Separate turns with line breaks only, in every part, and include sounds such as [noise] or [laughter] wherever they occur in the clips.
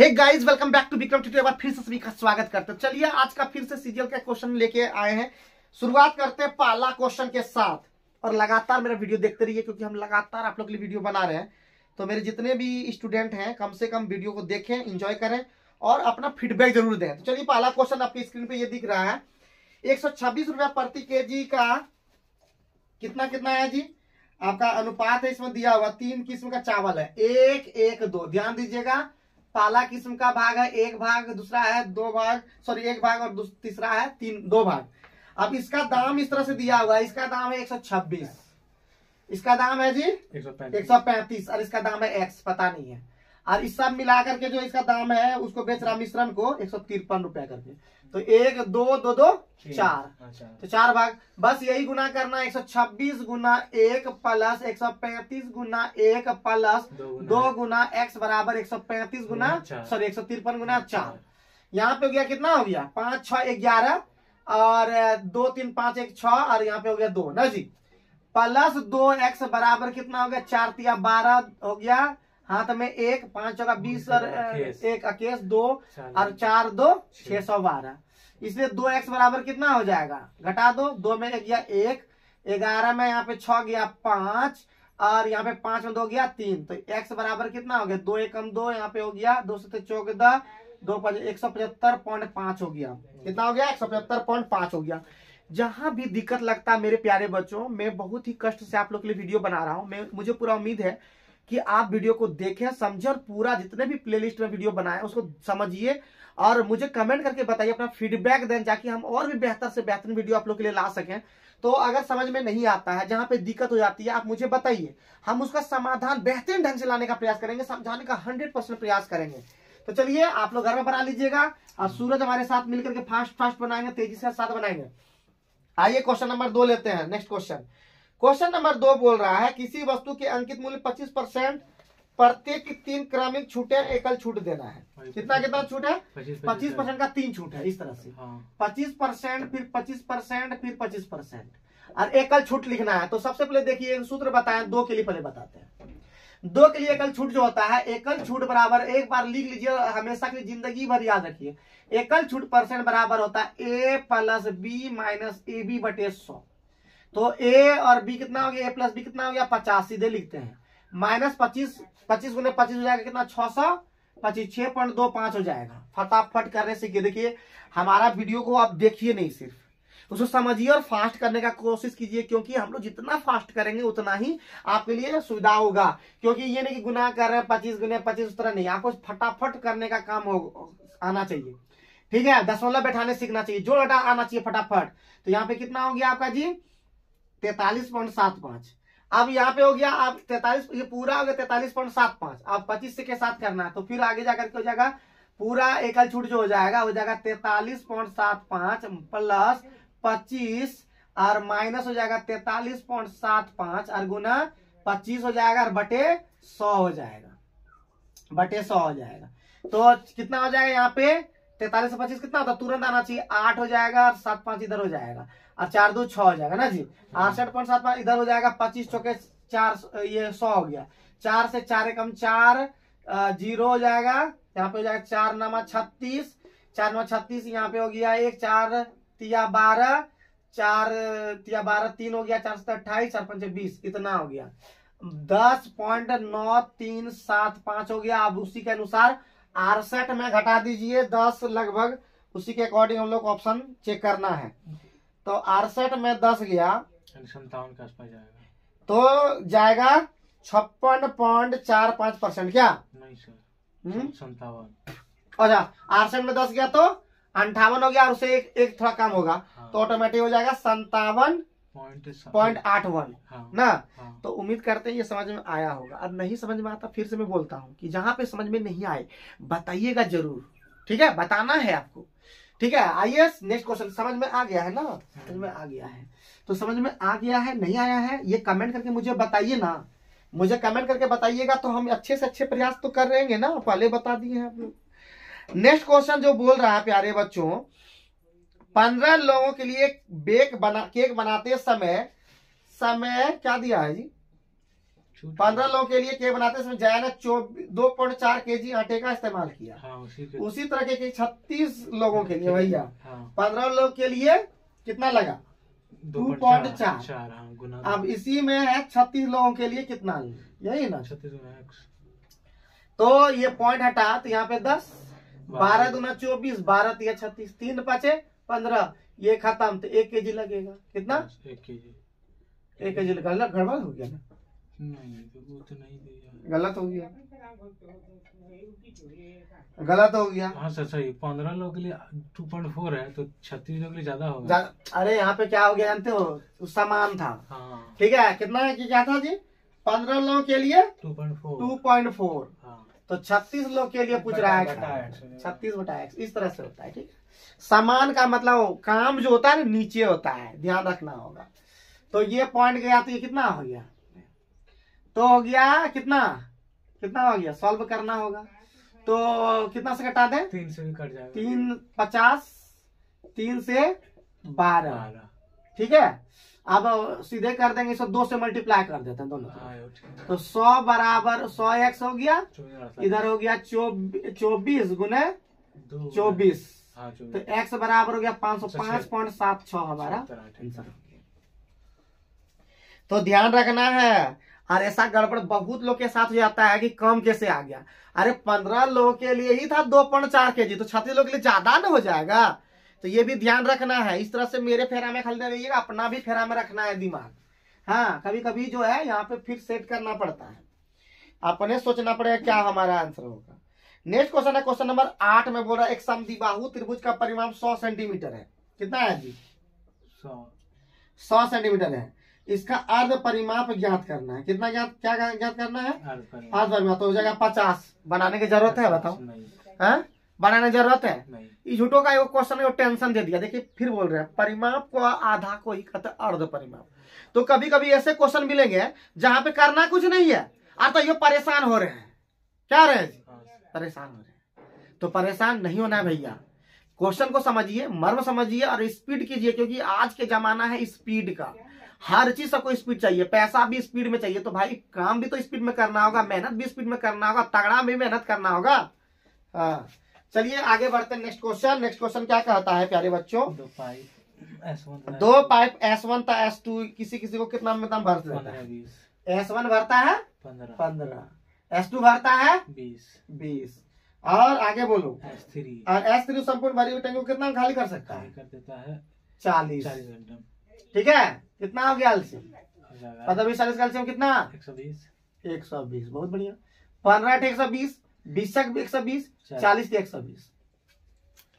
Hey guys welcome back to Vikram tutorial फिर से सभी का स्वागत करते हैं। चलिए, आज का फिर से सीरियल का क्वेश्चन लेके आए हैं। शुरुआत करते हैं पहला क्वेश्चन के साथ। और लगातार मेरा वीडियो देखते रहिए, क्योंकि हम लगातार आप लोग के लिए वीडियो बना रहे हैं। तो मेरे जितने भी स्टूडेंट हैं, कम से कम वीडियो को देखें इंजॉय करें और अपना फीडबैक ज़रूर दें। तो चलिए, पहला क्वेश्चन आपकी स्क्रीन पे ये दिख रहा है। एक सौ छब्बीस रुपया प्रति के का कितना कितना है जी? आपका अनुपात है, इसमें दिया हुआ तीन किस्म का चावल है। एक एक, दो। ध्यान दीजिएगा। पहला किस्म का भाग है एक भाग दूसरा है दो भाग सॉरी एक भाग और तीसरा है तीन दो भाग। अब इसका दाम इस तरह से दिया हुआ है इसका दाम है एक सौ छब्बीस। इसका दाम है जी? एक सौ पैंतीस। और इसका दाम है एक्स पता नहीं है। और इस सब मिला करके जो इसका दाम है उसको बेच रहा मिश्रण को एक सौ तिरपन रुपया करके। तो एक दो दो दो चार।
अच्छा
तो चार भाग। बस यही गुना करना एक सौ छब्बीस गुना एक प्लस एक सौ पैंतीस गुना एक प्लस
दो गुना
एक्स बराबर एक सौ पैंतीस गुना सॉरी एक सौ तिरपन गुना चार। यहाँ पे हो गया कितना हो गया? पाँच छह ग्यारह और दो तीन पाँच एक छह और यहाँ पे हो गया दो। ना जी? प्लस दो एक्स बराबर कितना हो गया? चार तिया बारह हो गया। हाथ में एक पाँच चौका बीस और एक इक्कीस दो और चार दो छह। सौ बारह। इसलिए दो एक्स बराबर कितना हो जाएगा? घटा दो दो में गया एक ग्यारह में यहाँ पे छह गया पाँच और यहाँ पे पाँच में दो गया तीन। तो एक्स बराबर कितना हो गया? दो एकम दो यहाँ पे हो गया दो सौ चौदह दो पच एक सौ पचहत्तर पॉइंट पाँच हो गया। कितना हो गया? एक सौ पचहत्तर पॉइंट पाँच हो गया। जहाँ भी दिक्कत लगता है मेरे प्यारे बच्चों मैं बहुत ही कष्ट से आप लोग के लिए वीडियो बना रहा हूँ। मुझे पूरा उम्मीद है कि आप वीडियो को देखें, समझे और पूरा जितने भी प्लेलिस्ट में वीडियो बनाए, उसको समझिए और मुझे कमेंट करके बताइए, अपना फीडबैक दें ताकि हम और भी बेहतर से बेहतरीन वीडियो आप लोग के लिए ला सकें। तो अगर समझ में नहीं आता है, जहाँ पे दिक्कत हो जाती है, आप मुझे बताइए। हम उसका समाधान बेहतरीन ढंग से लाने का प्रयास करेंगे, समझाने का हंड्रेड परसेंट प्रयास करेंगे। तो चलिए, आप लोग घर में बना लीजिएगा और सूरज हमारे साथ मिलकर के फास्ट फास्ट बनाएँगे, तेज़ी से साथ बनाएँगे। आइए क्वेश्चन नंबर दो लेते हैं नेक्स्ट क्वेश्चन क्वेश्चन नंबर दो बोल रहा है किसी वस्तु के अंकित मूल्य 25 परसेंट प्रत्येक तीन क्रमिक छूटे एकल छूट देना है। कितना कितना छूट है? पच्चीस परसेंट का तीन छूट है इस तरह से।
हाँ।
पच्चीस परसेंट फिर पच्चीस परसेंट फिर पच्चीस परसेंट। और एकल छूट लिखना है तो सबसे पहले देखिए सूत्र बताएँ दो के लिए पहले बताते हैं। दो के लिए एकल छूट जो होता है एकल छूट बराबर एक बार लिख लीजिए हमेशा की ज़िंदगी भर याद रखिए। एकल छूट परसेंट बराबर होता है A plus B minus A B बटे सौ। तो ए और बी कितना हो गया? ए प्लस बी कितना हो गया? पचास। सीधे लिखते हैं। माइनस पच्चीस पच्चीस गुने पच्चीस हो जाएगा कितना? छह सौ। पच्चीस छह पॉइंट दो पाँच हो जाएगा। फटाफट करने सीखिए देखिए, हमारा वीडियो को आप देखिए नहीं सिर्फ़। उसको समझिए और फास्ट करने का कोशिश कीजिए, क्योंकि हम लोग जितना फास्ट करेंगे, उतना ही आपके लिए सुविधा होगा। क्योंकि ये नहीं कि गुना कर रहे हैं, पच्चीस गुने पच्चीस, उस तरह नहीं। आपको फटाफट करने का काम हो, आना चाहिए। ठीक है? दशमलव बैठाने सीखना चाहिए। जोड़ घटा आना चाहिए फटाफट। तो यहाँ पे कितना हो गया आपका जी? तैतालीस पॉइंट सात पाँच। अब यहाँ पे हो गया, अब तैतालीस, ये पूरा हो गया तैतालीस पॉइंट सात पाँच। अब पच्चीस के साथ करना है तो फिर आगे जाकर के हो जाएगा, पूरा एकल छूट जो हो जाएगा हो जाएगा तैतालीस पॉइंट सात पाँच प्लस पच्चीस, और माइनस हो जाएगा तैतालीस पॉइंट सात पाँच, और गुना पच्चीस हो जाएगा, और बटे सौ हो जाएगा। बटे सौ हो जाएगा। तो कितना हो जाएगा यहाँ पे? तैतालीस से पच्चीस कितना होता तुरंत आना चाहिए। आठ हो जाएगा और सात पाँच इधर हो जाएगा। और चार दो छह हो जाएगा ना जी? अड़सठ पॉइंट सात पाँच इधर हो जाएगा, पच्चीस चौके चार, ये सौ हो गया। चार से चार एकम चार ज़ीरो हो जाएगा, यहाँ पे हो जाएगा चार नमा छत्तीस। चार नमा छत्तीस, यहाँ पे हो गया एक, चार तिया बारह। चार तिया बारह तीन हो गया, चार सत्तर अट्ठाईस, चार पंच बीस, इतना हो गया। दस पॉइंट नौ तीन सात पाँच हो गया। अब उसी के अनुसार अड़सठ में घटा दीजिए दस लगभग उसी के अकॉर्डिंग हम लोग ऑप्शन चेक करना है। तो अड़सठ में दस गया
संतावन के आसपास जाएगा।
तो जाएगा छप्पन पॉइंट चार पाँच परसेंट क्या?
नहीं
हम्म?
सर संतावन
अच्छा अड़सठ में दस गया तो अंठावन हो गया और उसे एक, एक थोड़ा कम होगा।
हाँ।
तो ऑटोमेटिक हो जाएगा संतावन
पॉइंट
आठ वन ना?
हाँ।
तो उम्मीद करते हैं ये समझ में आया होगा। और नहीं समझ में आता फिर से मैं बोलता हूँ कि जहाँ पे समझ में नहीं आए बताइएगा ज़रूर। ठीक है? बताना है आपको। ठीक है? आइए नेक्स्ट क्वेश्चन समझ में आ गया है ना? समझ में आ गया है। तो समझ में आ गया है नहीं आया है ये कमेंट करके मुझे बताइए ना। मुझे कमेंट करके बताइएगा तो हम अच्छे से अच्छे प्रयास तो कर रहेंगे ना। पहले बता दिए हैं आप लोग। नेक्स्ट क्वेश्चन जो बोल रहा है प्यारे बच्चों पंद्रह लोगों के लिए बेक बना केक बनाते समय समय क्या दिया है जी? पंद्रह लोगों के लिए केक बनाते समय जया ने दो पॉइंट चार के जी आटे का इस्तेमाल किया।
हाँ उसी
उसी तरह के छत्तीस लोगों के लिए भैया।
हाँ।
पंद्रह लोग के लिए कितना लगा?
दो point
point
चार। हाँ
अब इसी में है छत्तीस लोगों के लिए कितना? यही ना।
छत्तीस
तो ये पॉइंट हटा तो यहाँ पे दस बारह। दूना चौबीस बारह तिया छत्तीस तीन पाँचे पंद्रह ये खत्म तो एक के जी लगेगा। कितना?
एक के जी
एक के जी गलत गड़बड़ हो गया ना?
नहीं तो वो तो नहीं दिया।
गलत हो गया। गलत हो गया।
हाँ सर सही। पंद्रह लोग के लिए टू पॉइंट फोर है तो छत्तीस लोग के लिए ज़्यादा होगा
अरे यहाँ पे क्या हो गया जानते हो? समान था।
हाँ।
ठीक है कितना है कि क्या था जी? पंद्रह लोगों के लिए
two point
two point four
हाँ।
तो छत्तीस लोग के लिए पूछ रहा है छत्तीस बटा एक्स इस तरह से होता है ठीक है? समान का मतलब काम जो होता है ना नीचे होता है ध्यान रखना होगा। तो ये पॉइंट गया तो ये कितना हो गया? तो हो गया कितना? कितना हो गया? सॉल्व करना होगा। तो कितना से घटा दें?
तीन से भी कट जाएगा।
तीन पचास तीन से बारह। ठीक है? अब सीधे कर देंगे इसको दो से मल्टीप्लाई कर देते हैं दोनों।
हाँ।
तो सौ बराबर सौ एक्स हो गया इधर हो गया चौबीस गुने चौबीस।
हाँ
तो एक्स बराबर हो गया पाँच सौ पाँच पॉइंट सात छ हमारा। आंसर तो ध्यान रखना है और ऐसा गड़बड़ बहुत लोग के साथ हो जाता है कि कम कैसे आ गया। अरे पंद्रह लोगों के लिए ही था दो पॉइंट चार के जी तो छत्तीस लोग के लिए ज़्यादा ना हो जाएगा। तो ये भी ध्यान रखना है इस तरह से मेरे फेरा में खाली रहिएगा अपना भी फेरा में रखना है दिमाग। हाँ कभी कभी जो है यहाँ पे फिर सेट करना पड़ता है। अपने सोचना पड़ेगा क्या हमारा आंसर होगा। नेक्स्ट क्वेश्चन है क्वेश्चन नंबर आठ में बोल रहा है एक समद्विबाहु त्रिभुज का परिमाप सौ सेंटीमीटर है। कितना है जी?
सौ।
सौ सेंटीमीटर है। इसका अर्ध परिमाप ज्ञात करना है। कितना ज्ञात क्या ज्ञात करना है?
अर्ध परिमाप।
तो हो जाएगा पचास। बनाने की ज़रूरत है बताओ।
नहीं।
हैं? बनाने की ज़रूरत है?
नहीं।
ये झूठो का एक क्वेश्चन है टेंशन दे दिया। देखिए फिर बोल रहे हैं परिमाप को आधा को ही कहते हैं अर्ध परिमाप। तो कभी कभी ऐसे क्वेश्चन मिलेंगे जहाँ पे करना कुछ नहीं है और तो ये परेशान हो रहे हैं। क्या रहे हैं? जी
हाँ,
परेशान हो रहे हैं। तो परेशान नहीं होना है भैया। क्वेश्चन को समझिए मर्म समझिए और स्पीड कीजिए क्योंकि आज के जमाना है स्पीड का। हर चीज़ सबको स्पीड चाहिए पैसा भी स्पीड में चाहिए। तो भाई काम भी तो स्पीड में करना होगा मेहनत भी स्पीड में करना होगा तगड़ा भी मेहनत करना होगा। हाँ चलिए आगे बढ़ते हैं नेक्स्ट क्वेश्चन। नेक्स्ट क्वेश्चन क्या कहता है प्यारे बच्चों?
दो पाइप एस वन
दो पाइप एस वन था एस टू किसी किसी को कितना में भर देता है? एस वन भरता है?
पंद्रह।
एस टू भरता है?
बीस।
बीस। और आगे बोलो।
एस थ्री
और एस थ्री संपूर्ण भरी हुई टंकी को कितना खाली कर सकता है?
कर देता है
चालीस।
चालीस घंटे
ठीक है? कितना हो गया एल्सियम
जाएगा
पंद्रह बीस चालीस का एल्सियम कितना?
एक सौ बीस।
एक सौ बीस बहुत बढ़िया। पंद्रह एक सौ बीस बीस एक सौ बीस
चालीस।
एक सौ बीस।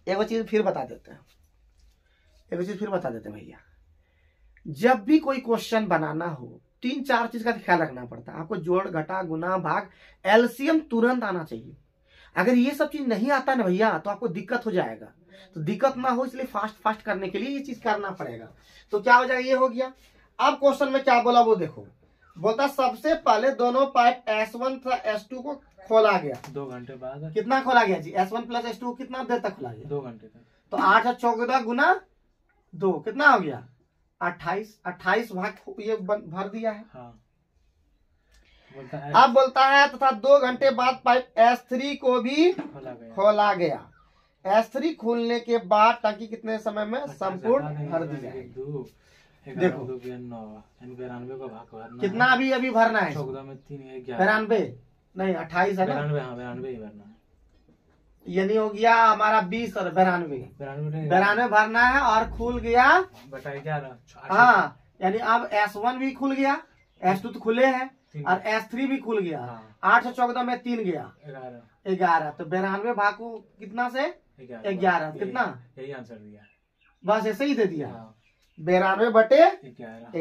एगो चीज़ फिर बता देते हैं। एगो चीज़ फिर बता देते हैं भैया। जब भी कोई क्वेश्चन बनाना हो तीन चार चीज़ का ख्याल रखना पड़ता है। आपको जोड़ घटा गुना भाग एलसीएम तुरंत आना चाहिए। अगर ये सब चीज़ नहीं आता ना भैया तो आपको दिक्कत हो जाएगा। तो दिक्कत ना हो इसलिए फास्ट फास्ट करने के लिए ये चीज़ करना पड़ेगा। तो क्या हो जाएगा ये हो गया। अब क्वेश्चन में क्या बोला वो देखो। बोलता सबसे पहले दोनों पाइप एस वन तथा एस टू को खोला गया।
दो घंटे बाद।
कितना खोला गया जी? S one plus S two कितना देर तक खोला गया?
दो घंटे तक।
तो आठ और चौदह गुना दो कितना हो गया? अट्ठाईस अट्ठाईस भाग ये भर दिया है।
हाँ। बोलता है।
अब बोलता है तथा तो दो घंटे बाद पाइप एस थ्री को भी
खोला गया।
खोला गया। एस थ्री खोलने के बाद टंकी कितने समय में
अच्छा,
संपूर्ण भर दी जाएगी। देखो। कितना अभी अभी भरना है?
चौदह में तीन
बिरानवे नहीं अट्ठाईस है ना?
बिरानवे हाँ बिरानवे ही भरना है।
यानी हो गया हमारा बीस और बिरानवे।
बिरानवे
भरना है और खुल गया।
बटा ग्यारह
हाँ यानी अब एस वन भी खुल गया एस टू तो खुले हैं और एस थ्री भी खुल गया।
हाँ।
आठ सौ चौदह में तीन गया।
ग्यारह।
ग्यारह तो बिरानवे भागू कितना से? ग्यारह, कितना?
यही आंसर दिया।
बस ऐसे ही दे दिया।
हाँ।
बिरानवे बटे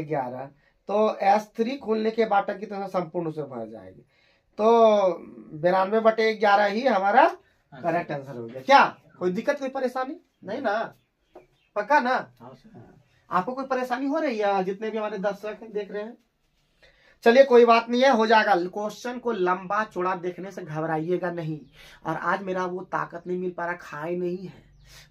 ग्यारह।
तो एस थ्री खुलने के बाद तरह संपूर्ण से भर जाएगी। तो बिरानवे बटे ग्यारह ही हमारा करेक्ट आंसर हो गया। क्या? कोई दिक्कत कोई परेशानी? नहीं ना? पक्का ना?
हाँ
आपको कोई परेशानी हो रही है? जितने भी हमारे दर्शक देख रहे हैं। चलिए कोई बात नहीं है हो जाएगा। क्वेश्चन को लंबा चौड़ा देखने से घबराइएगा नहीं। और आज मेरा वो ताकत नहीं मिल पा रहा खाए नहीं है।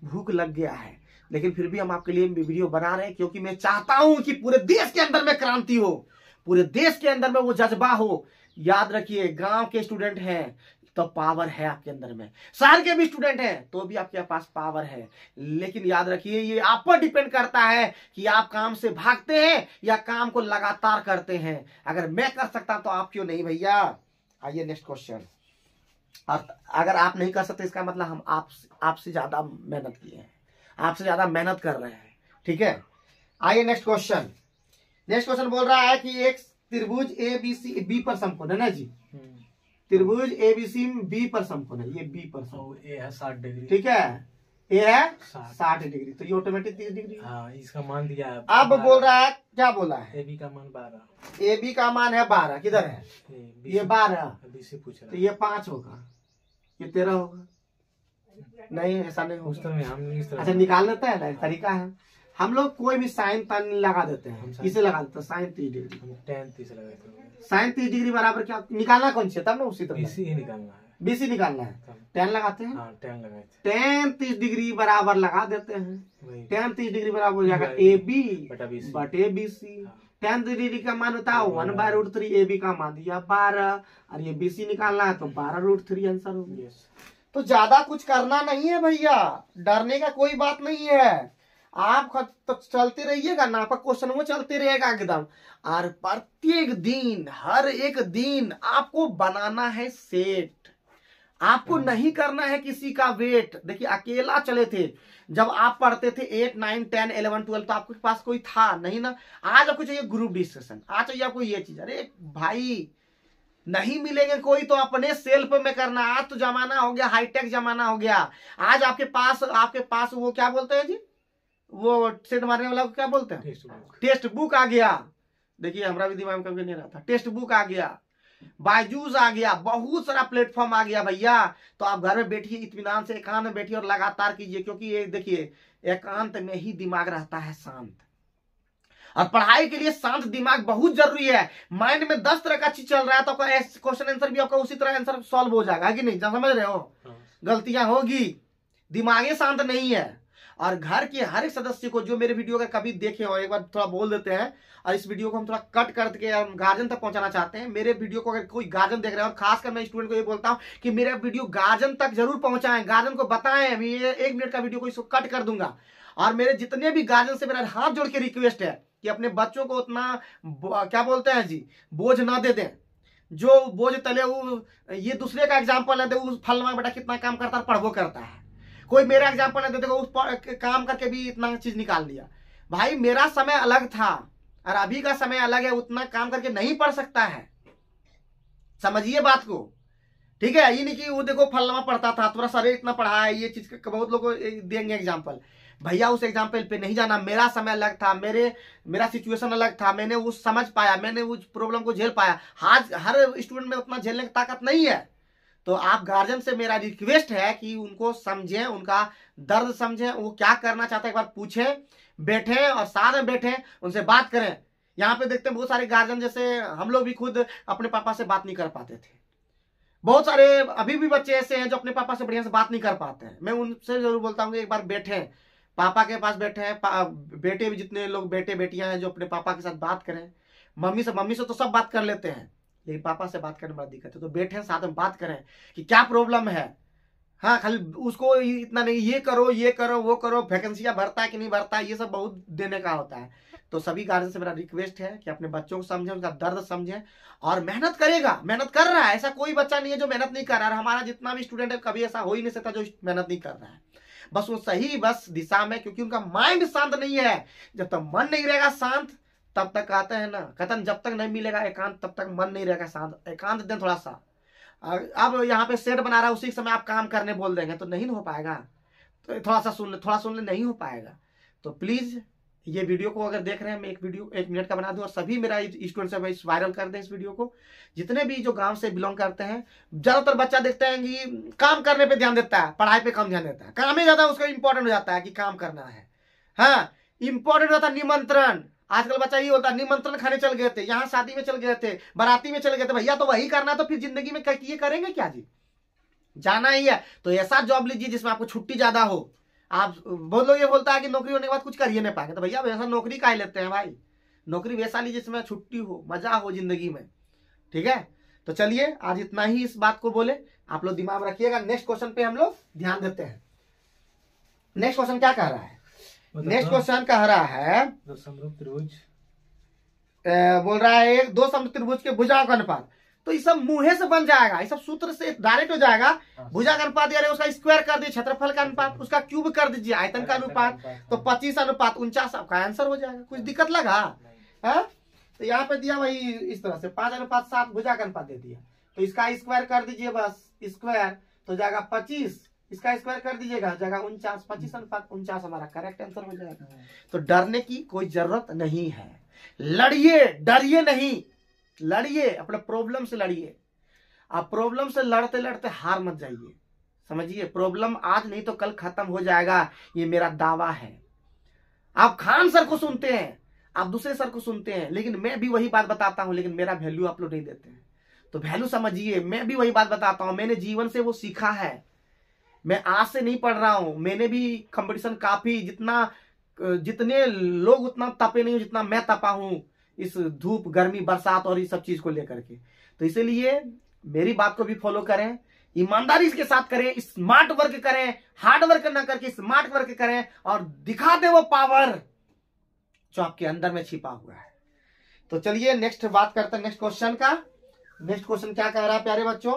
भूख लग गया है। लेकिन फिर भी हम आपके लिए वीडियो बना रहे हैं क्योंकि मैं चाहता हूँ कि पूरे देश के अंदर में क्रांति हो। पूरे देश के अंदर में वो जज्बा हो। याद रखिए गाँव के स्टूडेंट हैं तो पावर है आपके अंदर में। शहर के भी स्टूडेंट हैं तो भी आपके पास पावर है। लेकिन याद रखिए, ये आप पर डिपेंड करता है कि आप काम से भागते हैं या काम को लगातार करते हैं। अगर मैं कर सकता तो आप क्यों नहीं भैया? आइए नेक्स्ट क्वेश्चन अगर आप नहीं कर सकते, इसका मतलब हम आप आपसे ज़्यादा मेहनत किए हैं। आपसे ज़्यादा मेहनत कर रहे हैं, ठीक है? आइए नेक्स्ट क्वेश्चन नेक्स्ट क्वेश्चन बोल रहा है कि एक त्रिभुज ए बी सी बी पर समकोण, है ना जी?
हम्म।
त्रिभुज ए बी सी बी पर समकोण है ये बी पर समकोण
और ये है साठ डिग्री।
ठीक है? ये है
साठ।
डिग्री तो ये ऑटोमेटिक तीस डिग्री हाँ।
इसका मान दिया है।
अब बोल रहा है क्या बोला है?
ए बी का मान बारह।
ए बी का मान है बारह किधर है?
ये
बारह।
बी से पूछ
तो
रहा
ये पाँच होगा ये तेरह होगा। नहीं ऐसा नहीं
उस
होगा अच्छा निकाल लेते हैं ना तरीका है। हम लोग कोई भी साइन तन लगा देते हैं इसे लगा देते हैं साइन तीस डिग्री।
टेन तीस लगाए थे।
साइन तीस डिग्री बराबर क्या? निकालना कौन सी तब ना उसी तरह
बीसी ही निकालना है।
बीसी निकालना है। टेन लगाते हैं?
हाँ टेन लगाए थे।
टेन तीस डिग्री बराबर लगा देते हैं। टेन तीस डिग्री बराबर हो जाएगा A B
but
A B C. Ten degree का मान होता है। One by root three A B का मान दिया बारह। और ये बी सी निकालना है तो बारह रूट थ्री आंसर हो गया। तो ज़्यादा कुछ करना नहीं है भैया। डरने का कोई बात नहीं है। आप खत- तो चलते रहिएगा ना आपका क्वेश्चन वो चलते रहेगा एकदम। और प्रत्येक दिन हर एक दिन आपको बनाना है सेट आपको नहीं करना है किसी का वेट। देखिए अकेला चले थे। जब आप पढ़ते थे eight nine ten eleven twelve तो आपके पास कोई था नहीं ना? आज आपको चाहिए ग्रुप डिस्कशन आज चाहिए आपको ये चीज़। अरे भाई नहीं मिलेंगे कोई तो अपने सेल्फ में करना। आज तो जमाना हो गया हाईटेक जमाना हो गया। आज आपके पास आपके पास वो क्या बोलते हैं जी? वो सेट मारने वाला क्या बोलते हैं?
टेस्ट बुक
आ गया। देखिए हमारा भी दिमाग में कभी नहीं रहा था। टेक्स्ट बुक आ गया। बायजूस आ गया। बहुत सारा प्लेटफॉर्म आ गया भैया। तो आप घर में बैठिए इत्मीनान से एकांत में बैठिए और लगातार कीजिए क्योंकि ये देखिए एकांत में ही दिमाग रहता है शांत। और पढ़ाई के लिए शांत दिमाग बहुत ज़रूरी है। माइंड में दस तरह का चीज़ चल रहा है तो क्वेश्चन आंसर भी आपका उसी तरह आंसर सॉल्व हो जाएगा। कि नहीं? समझ रहे हो?
हाँ।
गलतियाँ होगी। दिमागे शांत नहीं है। और घर के हर एक सदस्य को जो मेरे वीडियो का कभी देखे हो, एक बार थोड़ा बोल देते हैं। और इस वीडियो को हम थोड़ा कट करके हम गार्जियन तक पहुंचाना चाहते हैं। मेरे वीडियो को अगर कोई गार्जियन देख रहे हैं, और खासकर मैं स्टूडेंट को ये बोलता हूँ कि मेरा वीडियो गार्जियन तक ज़रूर पहुंचाएँ, गार्जियन को बताएँ, अभी ये एक मिनट का वीडियो को इसको कट कर दूँगा। और मेरे जितने भी गार्जियन से मेरा हाथ जोड़ के रिक्वेस्ट है कि अपने बच्चों को उतना क्या बोलते हैं जी, बोझ ना दे दें। जो बोझ तले वो, ये दूसरे का एग्ज़ाम्पल है दे उस फलना बेटा कितना काम करता है पढ़वो करता है। कोई मेरा एग्ज़ाम्पल है दे, देखो उस काम करके भी इतना चीज़ निकाल लिया। भाई, मेरा समय अलग था, और अभी का समय अलग है, उतना काम करके नहीं पढ़ सकता है। समझिए बात को। ठीक है, ये नहीं कि वो देखो फलना पढ़ता था, थोड़ा सर इतना पढ़ा है, ये चीज़ बहुत लोग देंगे एग्ज़ाम्पल भैया, उस एग्ज़ाम्पल पे नहीं जाना, मेरा समय अलग था, मेरे, मेरा सिचुएशन अलग था, मैंने वो समझ पाया, मैंने उस प्रॉब्लम को झेल पाया। आज हर स्टूडेंट में उतना झेलने की ताकत नहीं है। तो आप गार्जियन से मेरा रिक्वेस्ट है कि उनको समझें, उनका दर्द समझें, वो क्या करना चाहते हैं, एक बार पूछें, बैठे और साथ में बैठे, उनसे बात करें। यहाँ पे देखते हैं बहुत सारे गार्जियन जैसे हम लोग भी खुद अपने पापा से बात नहीं कर पाते थे। बहुत सारे अभी भी बच्चे ऐसे हैं जो अपने पापा से बढ़िया से बात नहीं कर पाते हैं। मैं उनसे ज़रूर बोलता हूँ एक बार बैठे। पापा के पास बैठे हैं बेटे भी जितने लोग बेटे बेटियाँ हैं जो अपने पापा के साथ बात करें। मम्मी से मम्मी से तो सब बात कर लेते हैं। लेकिन पापा से बात करने में बड़ा दिक्कत है। तो बैठे साथ में बात करें कि क्या प्रॉब्लम है? हाँ खाली उसको इतना नहीं, ये करो ये करो, वो करो वैकेंसियाँ भरता है कि नहीं भरता है, ये सब बहुत देने का होता है। तो सभी गार्जियन से मेरा रिक्वेस्ट है कि अपने बच्चों को समझें, उनका दर्द समझें और मेहनत करेगा, मेहनत कर रहा है। ऐसा कोई बच्चा नहीं है जो मेहनत नहीं कर रहा है। हमारा जितना भी स्टूडेंट है, कभी ऐसा हो ही नहीं सकता जो मेहनत नहीं कर रहा है। बस वो सही बस दिशा में क्योंकि उनका माइंड शांत नहीं है। जब तक मन नहीं रहेगा शांत तब तक कहते हैं ना कथन जब तक नहीं मिलेगा, एकांत, तब तक मन नहीं रहेगा शांत। एकांत दें थोड़ा सा। अब यहाँ पे सेट बना रहा है, उसी समय आप काम करने बोल देंगे तो नहीं हो पाएगा। तो थोड़ा सा सुन ले थोड़ा सुन ले, नहीं हो पाएगा। तो प्लीज़, ये वीडियो को अगर देख रहे हैं, मैं एक वीडियो, एक मिनट का बना दूँ और सभी मेरा स्टूडेंट से भाई वायरल कर दें इस वीडियो को। जितने भी जो गाँव से बिलोंग करते हैं, ज़्यादातर बच्चा देखते हैं कि काम करने पे ध्यान देता है, पढ़ाई पे कम ध्यान देता है। काम ही ज़्यादा उसका इंपॉर्टेंट हो जाता है कि काम करना है। हाँ इंपॉर्टेंट होता है निमंत्रण। आजकल बच्चा ये होता है निमंत्रण खाने चल गए थे, यहाँ शादी में चल गए थे, बाराती में चल गए थे, भैया तो वही करना तो फिर ज़िंदगी में ये करेंगे क्या जी? जाना ही है। तो ऐसा जॉब लीजिए जिसमें आपको छुट्टी ज़्यादा हो। आप बहुत लोग ये बोलता है कि नौकरी होने के बाद कुछ करिए नहीं पाएँगे। तो भैया ऐसा नौकरी का लेते हैं भाई। नौकरी वैसा लीजिए जिसमें छुट्टी हो, मज़ा हो ज़िंदगी में। ठीक है? तो चलिए, आज इतना ही इस बात को बोले। आप लोग दिमाग रखिएगा। नेक्स्ट क्वेश्चन पे हम लोग ध्यान देते हैं। नेक्स्ट क्वेश्चन क्या कह रहा है? नेक्स्ट क्वेश्चन कह रहा है।
तो समरूप त्रिभुज।
बोल रहा है एक दो सम त्रिभुज के भुजाओं का अनुपात। तो ये सब मुंहे से बन जाएगा ये सब सूत्र से डायरेक्ट हो जाएगा।
हाँ।
भुजा का अनुपात यानी उसका स्क्वायर कर दीजिए क्षेत्रफल का अनुपात उसका क्यूब कर दीजिए आयतन का अनुपात। तो पच्चीस अनुपात उनचास आपका आंसर हो जाएगा। कुछ दिक्कत लगा? है? तो यहाँ पे दिया वही इस तरह से पाँच अनुपात सात भुजा का अनुपात दे दिया। तो इसका स्क्वायर कर दीजिए बस स्क्वायर तो जाएगा पच्चीस। इसका स्क्वायर कर दीजिएगा हो जाएगा उनचास पच्चीस अनुपात उनचास हमारा करेक्ट आंसर हो जाएगा। तो डरने की कोई ज़रूरत नहीं है। लड़िए डरिए नहीं। लड़िए अपने प्रॉब्लम से लड़िए। आप प्रॉब्लम से लड़ते लड़ते हार मत जाइए। समझिए प्रॉब्लम आज नहीं तो कल खत्म हो जाएगा। ये मेरा दावा है। आप खान सर को सुनते हैं आप दूसरे सर को सुनते हैं लेकिन मैं भी वही बात बताता हूँ लेकिन मेरा वैल्यू आप लोग नहीं देते हैं। तो वैल्यू समझिए मैं भी वही बात बताता हूँ। मैंने जीवन से वो सीखा है। मैं आज से नहीं पढ़ रहा हूँ। मैंने भी कंपटीशन काफ़ी जितना, जितने लोग उतना तपे नहीं हो, जितना मैं तपा हूँ इस धूप, गर्मी, बरसात और इस सब चीज़ को लेकर के। तो इसीलिए मेरी बात को भी फॉलो करें, ईमानदारी के साथ करें स्मार्ट वर्क करें हार्ड वर्क ना करके स्मार्ट वर्क करें और दिखा दे वो पावर जो आपके अंदर में छिपा हुआ है। तो चलिए नेक्स्ट बात करते हैं नेक्स्ट क्वेश्चन का। नेक्स्ट क्वेश्चन क्या कह रहा है प्यारे बच्चों?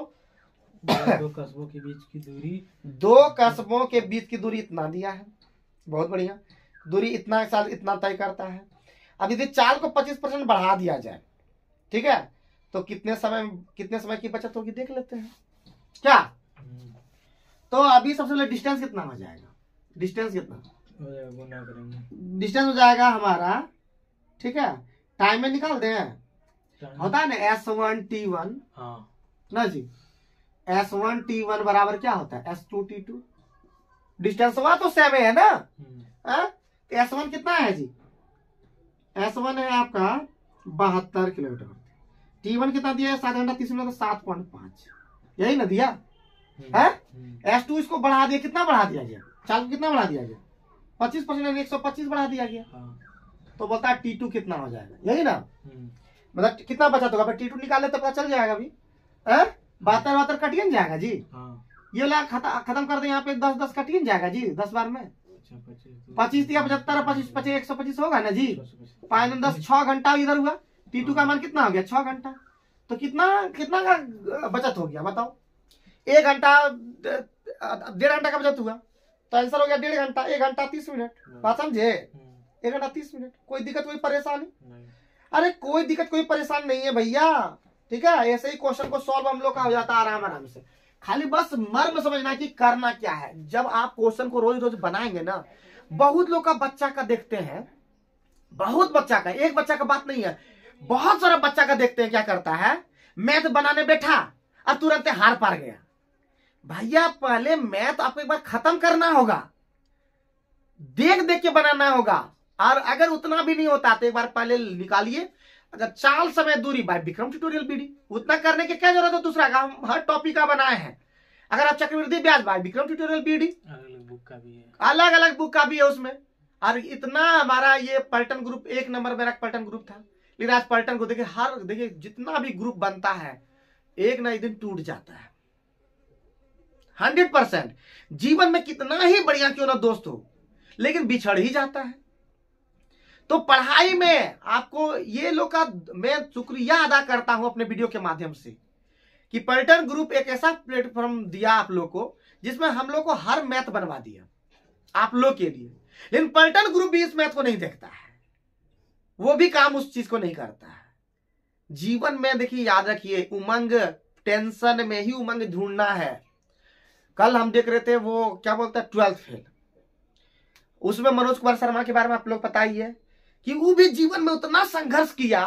दो [coughs] कस्बों के बीच की दूरी
दो कस्बों के बीच की दूरी इतना दिया है। बहुत बढ़िया। दूरी इतना साल इतना तय करता है। अब यदि चाल को 25 परसेंट बढ़ा दिया जाए ठीक है तो कितने समय कितने समय की बचत होगी देख लेते हैं। क्या? तो अभी सबसे पहले डिस्टेंस कितना हो जाएगा? डिस्टेंस कितना? डिस्टेंस हो जाएगा हमारा ठीक है टाइम में निकाल दें होता है ना एस वन टी वन
हाँ।
ना जी? एस वन टी वन बराबर क्या होता है? S two T two distance हुआ तो सेम है ना?
हम्म,
एस वन कितना है जी? एस वन है आपका बहत्तर किलोमीटर। टी वन कितना दिया है? सात घंटा तीस मिनट सात पॉइंट पाँच। यही ना दिया?
हम्म,
है?
हम्म,
एस टू इसको बढ़ा दिया कितना बढ़ा दिया गया? चाल को कितना बढ़ा दिया गया? पच्चीस परसेंट एक सौ पच्चीस बढ़ा दिया गया।
हाँ,
तो बोलता है टी टू कितना हो जाएगा? यही ना?
हम्म,
मतलब कितना बचा तो टी टू निकाले तो पता चल जाएगा अभी। हैं? बहत्तर बहत्तर कटिए न जाएगा जी।
हाँ,
ये वाला खत्म कर दे यहाँ पे दस दस कटिए न जाएगा जी दस बार में।
अच्छा, पच्चीस
या पचहत्तर पच्चीस पच्चीस एक सौ पच्चीस होगा ना जी। पाँच नौ दस छह घंटा इधर हुआ। टी टू का मान कितना हो गया? छह घंटा। तो कितना कितना का बचत हो गया बताओ। एक घंटा डेढ़ घंटा का बचत हुआ। तो आंसर हो गया डेढ़ घंटा एक घंटा तीस मिनट। बात समझे? एक घंटा तीस मिनट। कोई दिक्कत कोई परेशानी? अरे कोई दिक्कत कोई परेशानी नहीं है भैया। ठीक है? ऐसे ही क्वेश्चन को सॉल्व हम लोग का हो जाता है आराम आराम से। खाली बस मर्म समझना कि करना क्या है। जब आप क्वेश्चन को रोज रोज बनाएँगे ना, बहुत लोग का बच्चा का देखते हैं। बहुत बच्चा का, एक बच्चा का बात नहीं है। बहुत सारा बच्चा का देखते हैं क्या करता है? मैथ बनाने बैठा और तुरंत हार पार गया। भैया, पहले मैथ आपको एक बार खत्म करना होगा। देख देख के बनाना होगा। और अगर उतना भी नहीं होता तो एक बार पहले निकालिए। अगर चाल समय दूरी बाय विक्रम ट्यूटोरियल पीडी उतना करने की क्या ज़रूरत है दूसरा? का हम हर टॉपिक का बनाए हैं अगर आप चक्रवृद्धि ब्याज बाय विक्रम ट्यूटोरियल पीडी
अलग अलग बुक का भी है।
अलग अलग बुक का भी है उसमें। और इतना हमारा ये पलटन ग्रुप एक नंबर मेरा पलटन ग्रुप था। लेकिन आज पलटन को देखिए हर देखिए जितना भी ग्रुप बनता है एक ना एक दिन टूट जाता है। हंड्रेड परसेंट जीवन में कितना ही बढ़िया क्यों ना दोस्त हो लेकिन बिछड़ ही जाता है। तो पढ़ाई में आपको ये लोग का मैं शुक्रिया अदा करता हूँ अपने वीडियो के माध्यम से कि पर्यटन ग्रुप एक ऐसा प्लेटफॉर्म दिया आप लोग को जिसमें हम लोग को हर मैथ बनवा दिया आप लोग के लिए। लेकिन पर्यटन ग्रुप भी इस मैथ को नहीं देखता है। वो भी काम उस चीज़ को नहीं करता है। जीवन में देखिए, याद रखिए, उमंग, टेंशन में ही उमंग ढूंढना है। कल हम देख रहे थे वो, क्या बोलते हैं, ट्वेल्थ फेल। उसमें मनोज कुमार शर्मा के बारे में आप लोग पता ही है कि वो भी जीवन में उतना संघर्ष किया,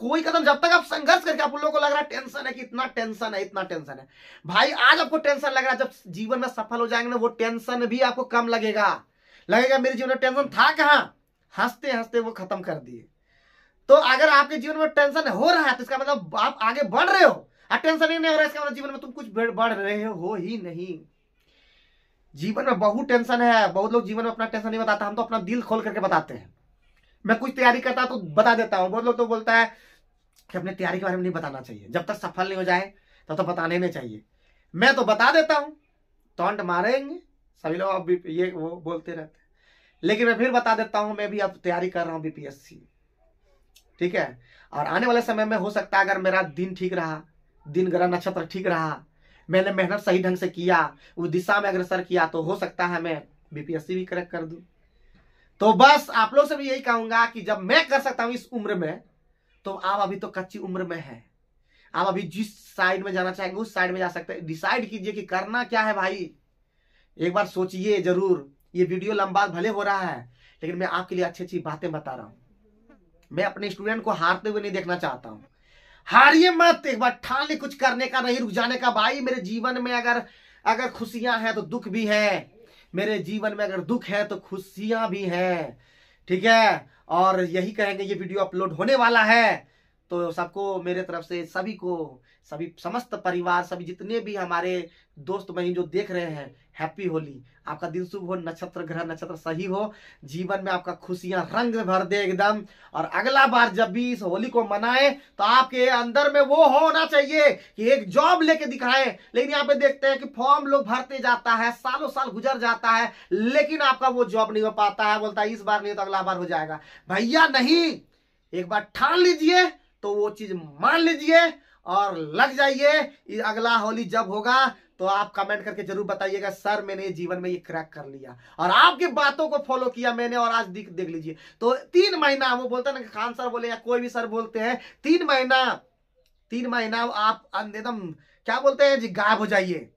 कोई कदम जब तक आप संघर्ष करके आप लोगों को लग रहा है टेंशन है कि इतना टेंशन है, इतना टेंशन है। भाई, आज आपको टेंशन लग रहा है, जब जीवन में सफल हो जाएँगे ना, वो टेंशन भी आपको कम लगेगा। लगेगा, मेरे जीवन में टेंशन था कहाँ? हँसते हँसते वो खत्म कर दिए। तो अगर आपके जीवन में टेंशन हो रहा है तो इसका मतलब आप आगे बढ़ रहे हो। और टेंशन ही नहीं हो रहा है, इसका मतलब जीवन में तुम कुछ बढ़ रहे हो ही नहीं। जीवन में बहुत टेंशन है, बहुत लोग जीवन में अपना टेंशन नहीं बताता, हम तो अपना दिल खोल करके बताते हैं। मैं कुछ तैयारी करता तो बता देता हूँ। लोग तो बोलता है कि अपने तैयारी के बारे में नहीं बताना चाहिए। जब तक सफल नहीं हो जाए, तब तो बताने नहीं चाहिए। मैं तो बता देता हूँ टॉन्ट मारेंगे, सभी लोग अब ये वो बोलते रहते हैं। लेकिन मैं फिर बता देता हूँ, मैं भी अब तैयारी कर रहा हूँ बीपीएससी ठीक है? और आने वाले समय में हो सकता है अगर मेरा दिन ठीक रहा, दिन ग्रह नक्षत्र ठीक रहा, मैंने मेहनत सही ढंग से किया, उस दिशा में अग्रसर किया तो हो सकता है मैं बीपीएससी भी करेक्ट कर दूँ। तो बस आप लोग से भी यही कहूँगा कि जब मैं कर सकता हूँ इस उम्र में तो आप अभी तो कच्ची उम्र में है। आप अभी जिस साइड में जाना चाहेंगे, उस साइड में जा सकते हैं। डिसाइड कीजिए कि करना क्या है भाई। एक बार सोचिए ज़रूर, ये वीडियो लंबा भले हो रहा है, लेकिन मैं आपके लिए अच्छी अच्छी बातें बता रहा हूँ। मैं अपने स्टूडेंट को हारते हुए नहीं देखना चाहता हूँ। हारिए मत! एक बार ठान ले कुछ करने का नहीं, रुक जाने का। भाई, मेरे जीवन में अगर अगर खुशियाँ हैं तो दुख भी है। मेरे जीवन में अगर दुख है तो खुशियाँ भी हैं। ठीक है? और यही कहेंगे ये वीडियो अपलोड होने वाला है। तो सबको मेरे तरफ़ से, सभी को, सभी समस्त परिवार, सभी जितने भी हमारे दोस्त बहन जो देख रहे हैं हैप्पी होली आपका दिन शुभ हो, नक्षत्र ग्रह, नक्षत्र सही हो, जीवन में आपका खुशियाँ रंग भर दे एकदम। और अगला बार जब भी इस होली को मनाए तो आपके अंदर में वो होना चाहिए कि एक जॉब लेके दिखाएँ। लेकिन यहाँ पे देखते हैं कि फॉर्म लोग भरते जाता है, सालों साल गुजर जाता है, लेकिन आपका वो जॉब नहीं हो पाता है। बोलता है, इस बार नहीं तो अगला बार हो जाएगा। भैया नहीं, एक बार ठान लीजिए तो वो चीज़ मान लीजिए और लग जाइए। अगला होली जब होगा तो आप कमेंट करके ज़रूर बताइएगा, सर, मैंने जीवन में ये क्रैक कर लिया। और आपकी बातों को फॉलो किया मैंने और आज देख देख लीजिए। तो तीन महीना, वो बोलते हैं ना खान सर बोले या कोई भी सर बोलते हैं, तीन महीना तीन महीना आप एकदम क्या बोलते हैं जी, गायब हो जाइए।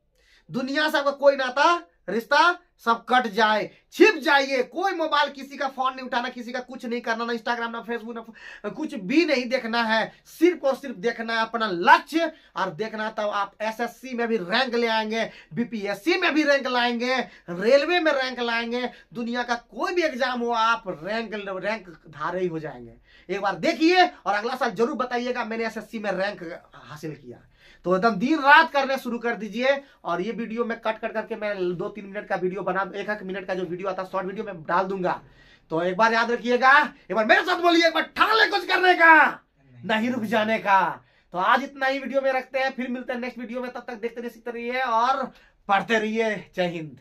दुनिया से आपका कोई नाता, रिश्ता सब कट जाए, छिप जाइए। कोई मोबाइल किसी का फ़ोन नहीं उठाना, किसी का कुछ नहीं करना, ना इंस्टाग्राम ना फेसबुक ना कुछ भी नहीं देखना है। सिर्फ़ और सिर्फ़ देखना है अपना लक्ष्य और देखना तो आप एसएससी में भी रैंक ले आएँगे बीपीएससी में भी रैंक लाएँगे रेलवे में रैंक लाएँगे। दुनिया का कोई भी एग्ज़ाम हो, आप रैंक रैंक धारे ही हो जाएँगे। एक बार देखिए और अगला साल ज़रूर बताइएगा, मैंने एसएससी में रैंक हासिल किया। तो एकदम दिन रात करने शुरू कर दीजिए। और ये वीडियो में कट कट करके मैं दो तीन मिनट का वीडियो बना एक एक मिनट का जो वीडियो आता है शॉर्ट वीडियो में डाल दूँगा। तो एक बार याद रखिएगा एक बार मेरे साथ बोलिए एक बार ठान ले कुछ करने का नहीं। रुक जाने का। तो आज इतना ही वीडियो में रखते हैं फिर मिलते हैं नेक्स्ट वीडियो में तब तक देखते रहिए सीखते रहिए और पढ़ते रहिए। जय हिंद।